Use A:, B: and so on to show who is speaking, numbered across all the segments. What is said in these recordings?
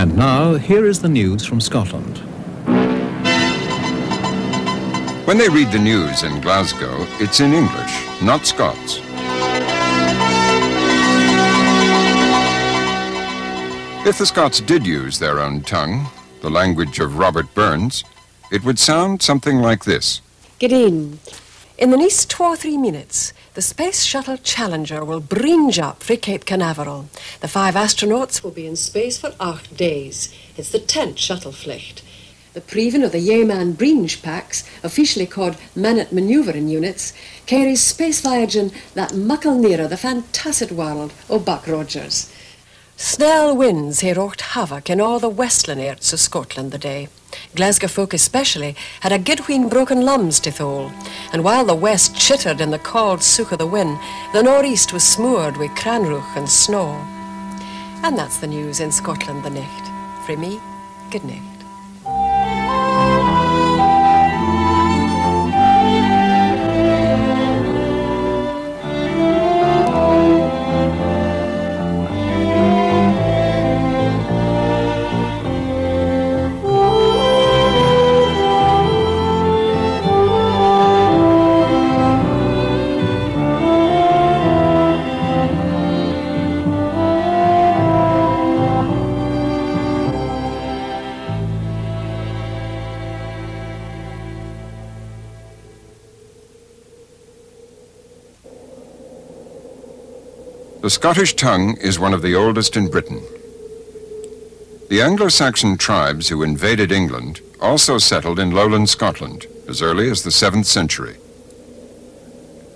A: And now, here is the news from Scotland.
B: When they read the news in Glasgow, it's in English, not Scots. If the Scots did use their own tongue, the language of Robert Burns, it would sound something like this.
C: Get in. In the next two or three minutes, the Space Shuttle Challenger will bringe up for Cape Canaveral. The five astronauts will be in space for eight days. It's the 10th shuttle flight. The Preven of the Yeoman Bringe packs, officially called Minute Manoeuvring Units, carries space voyaging that muckle nearer the fantastic world of Buck Rogers. Snell winds had wrought havoc in all the westland airts of Scotland the day. Glasgow folk especially had a good wheen broken lums to thole, and while the west chittered in the cold sook of the wind, the northeast was smothered with cranruch and snow. And that's the news in Scotland the night. For me, good night.
B: The Scottish tongue is one of the oldest in Britain. The Anglo-Saxon tribes who invaded England also settled in lowland Scotland as early as the 7th century.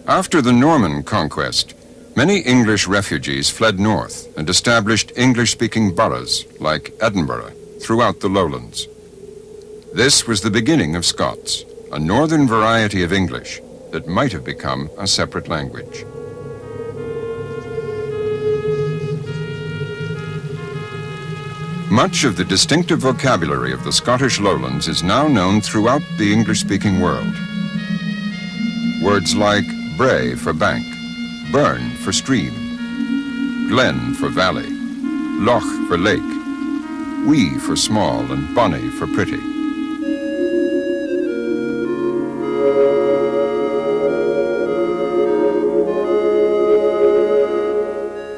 B: After the Norman conquest, many English refugees fled north and established English-speaking boroughs like Edinburgh throughout the lowlands. This was the beginning of Scots, a northern variety of English that might have become a separate language. Much of the distinctive vocabulary of the Scottish lowlands is now known throughout the English-speaking world. Words like brae for bank, burn for stream, glen for valley, loch for lake, wee for small, and bonny for pretty.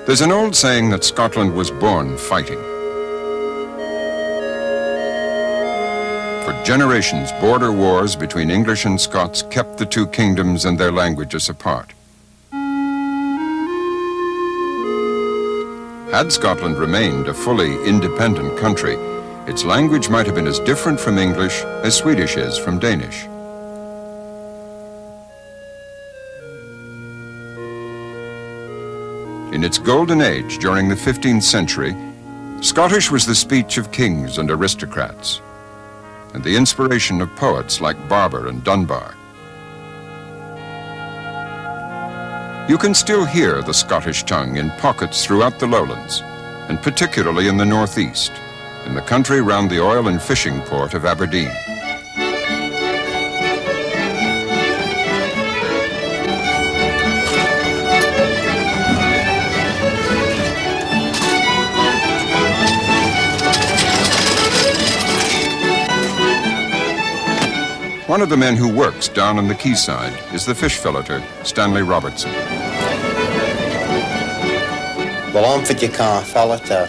B: There's an old saying that Scotland was born fighting. Generations, border wars between English and Scots kept the two kingdoms and their languages apart. Had Scotland remained a fully independent country, its language might have been as different from English as Swedish is from Danish. In its golden age during the 15th century, Scottish was the speech of kings and aristocrats and the inspiration of poets like Barbour and Dunbar. You can still hear the Scottish tongue in pockets throughout the lowlands, and particularly in the northeast, in the country round the oil and fishing port of Aberdeen. One of the men who works down on the quayside is the fish filleter, Stanley Robertson.
D: Well, I'm for car filleter.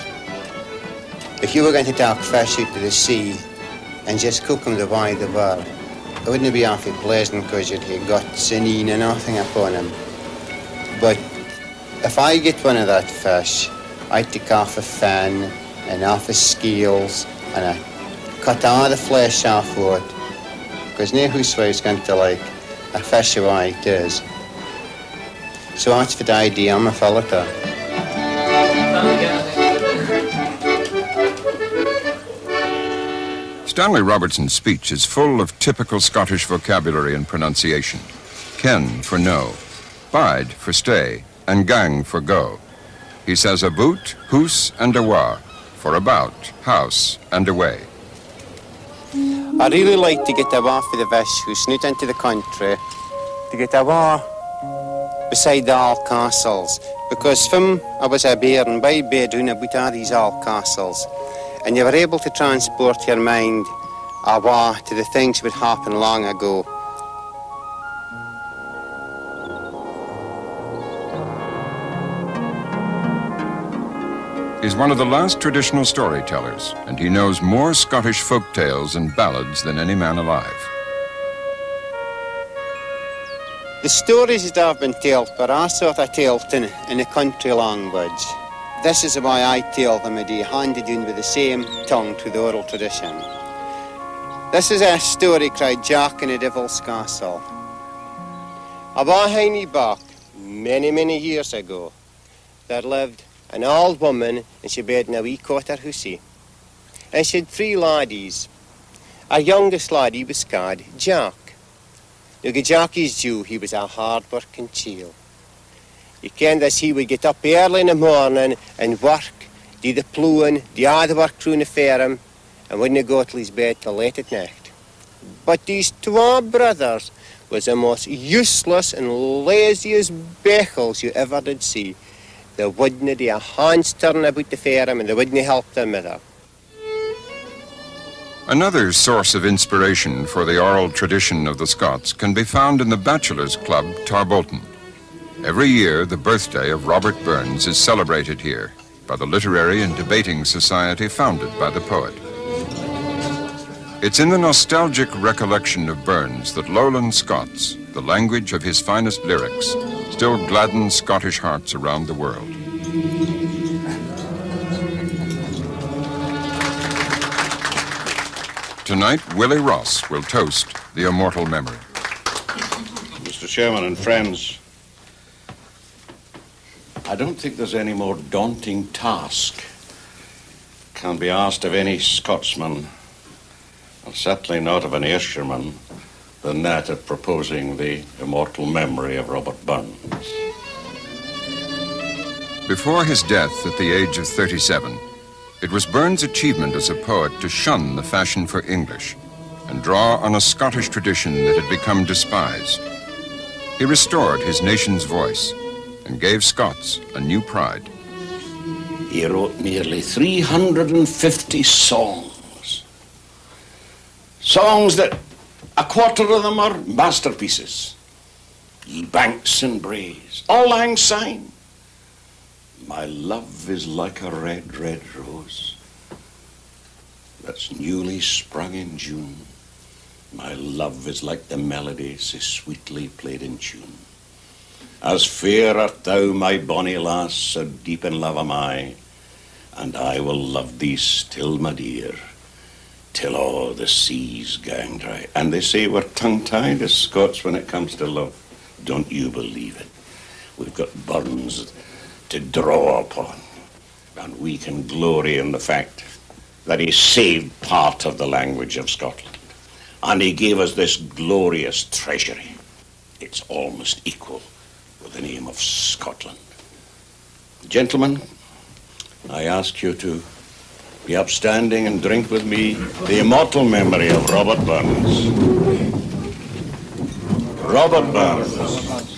D: If you were going to take fish out to the sea and just cook them the way they were, it wouldn't be awfully pleasant because you'd have got sinine and nothing upon them. But if I get one of that fish, I take off a fin and off the scales and I cut all the flesh off of it because no is going to like a it is. So that's for the idea, I'm a filleter.
B: Stanley Robertson's speech is full of typical Scottish vocabulary and pronunciation. Ken for no, bide for stay, and gang for go. He says a boot, hoose, and a awa, for about, house, and away.
D: I really like to get away for the fish who snoot into the country, to get away beside the old castles, because from I was a bear and by bear doing about all these old castles, and you were able to transport your mind away to the things that happened long ago.
B: He's one of the last traditional storytellers, and he knows more Scottish folk tales and ballads than any man alive.
D: The stories that I've been told are all sort of told in, the country language. This is why I tell them they handed in with the same tongue to the oral tradition. This is a story cried Jack in the Devil's Castle. About Heine back, many, many years ago, there lived an old woman and she bed in a wee quarter hussy. And she had three laddies. Our youngest laddie was called Jack. Now, Jacky's Jew, he was a hard-working chiel. You kenned as he would get up early in the morning and work, do the ploughing, do all the work through the farm, and wouldn't go to his bed till late at night. But these two brothers was the most useless and laziest bechels you ever did see. They wouldn't do a hand's turn about the farm and they wouldn't help their mother.
B: Another source of inspiration for the oral tradition of the Scots can be found in the Bachelors' Club, Tarbolton. Every year, the birthday of Robert Burns is celebrated here by the Literary and Debating Society founded by the poet. It's in the nostalgic recollection of Burns that Lowland Scots, the language of his finest lyrics, still gladden Scottish hearts around the world. Tonight, Willie Ross will toast the immortal memory.
E: Mr. Chairman and friends, I don't think there's any more daunting task can be asked of any Scotsman, and certainly not of an Ayrshireman, than that of proposing the immortal memory of Robert Burns.
B: Before his death at the age of 37, it was Burns' achievement as a poet to shun the fashion for English and draw on a Scottish tradition that had become despised. He restored his nation's voice and gave Scots a new pride.
E: He wrote nearly 350 songs. Songs that a quarter of them are masterpieces. Banks and braes, auld lang syne. My love is like a red, red rose that's newly sprung in June. My love is like the melody so sweetly played in tune. As fair art thou, my bonny lass, so deep in love am I, and I will love thee still, my dear, till all the seas gang dry. And they say we're tongue-tied as Scots when it comes to love. Don't you believe it? We've got Burns to draw upon. And we can glory in the fact that he saved part of the language of Scotland. And he gave us this glorious treasury. It's almost equal with the name of Scotland. Gentlemen, I ask you to be upstanding and drink with me the immortal memory of Robert Burns. Robert Burns.